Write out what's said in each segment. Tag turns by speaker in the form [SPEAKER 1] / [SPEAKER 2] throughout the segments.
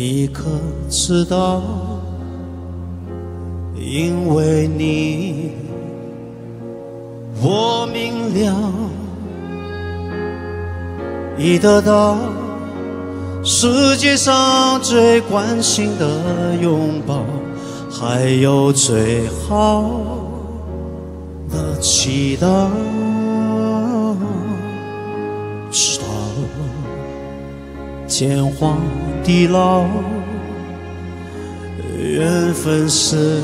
[SPEAKER 1] 你可知道？因为你，我明了，已得到世界上最关心的拥抱，还有最好的祈祷。天荒地老。缘分是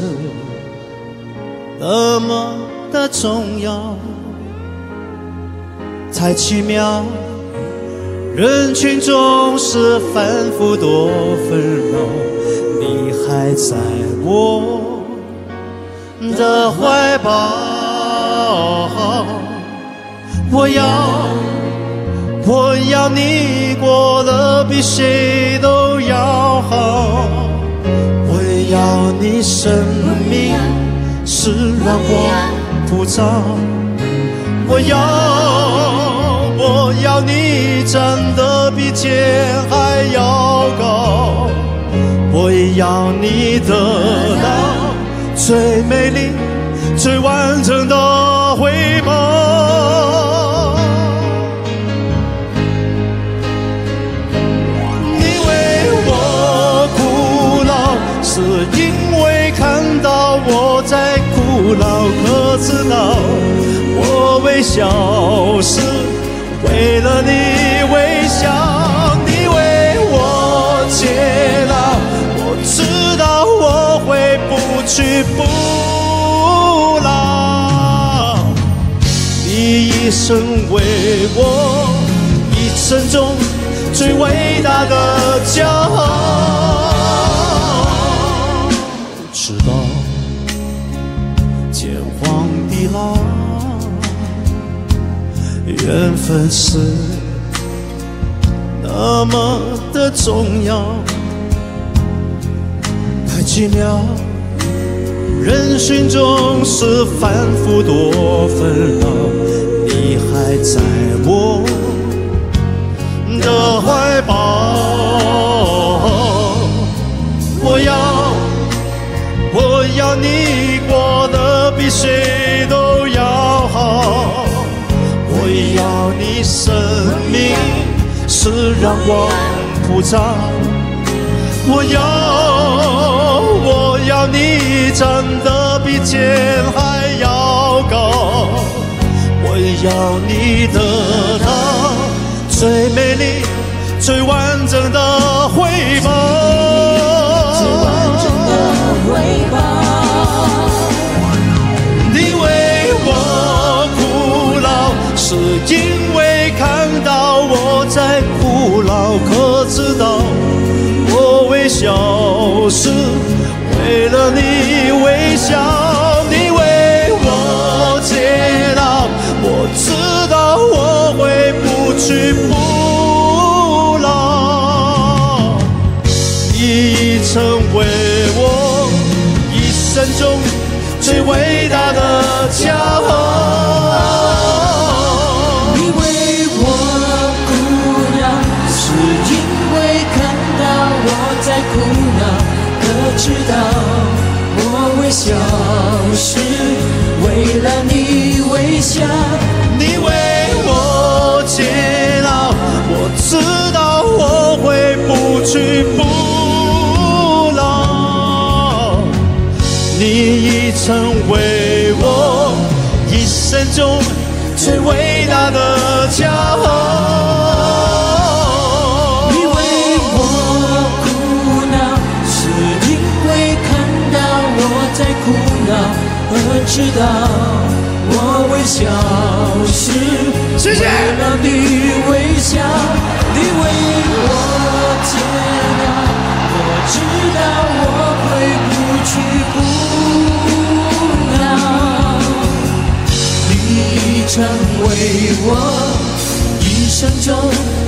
[SPEAKER 1] 那么的重要，太奇妙。人群中是反复多纷扰，你还在我的怀抱。我要，我要你过得比谁都要好。我要你生命是让我普照，我要我要你站得比天还要高，我要你得到最美丽、最完整的回。我，知道我微笑是为了你微笑，你为我接纳，我知道我会不屈不挠。你一生为我一生中最伟大的骄傲。缘分是那么的重要，太奇妙。人群中是反复多纷扰，你还在我的怀抱，我要。我要你过得比谁是让光普照，我要我要你站得比天还要高，我要你得到最美丽、最完整的回报。我是为了你微笑？你为我接纳，我知道我会不屈不挠。你已成为我一。生中最伟大的骄傲。
[SPEAKER 2] 知道我微笑是为了你微笑？
[SPEAKER 1] 你为我煎熬，我知道我会不屈不挠。你已成为我一生中最伟大的骄傲。
[SPEAKER 2] 知道我微笑是为了你微笑。你为我煎熬，我知道我会不屈不。成为我一生中。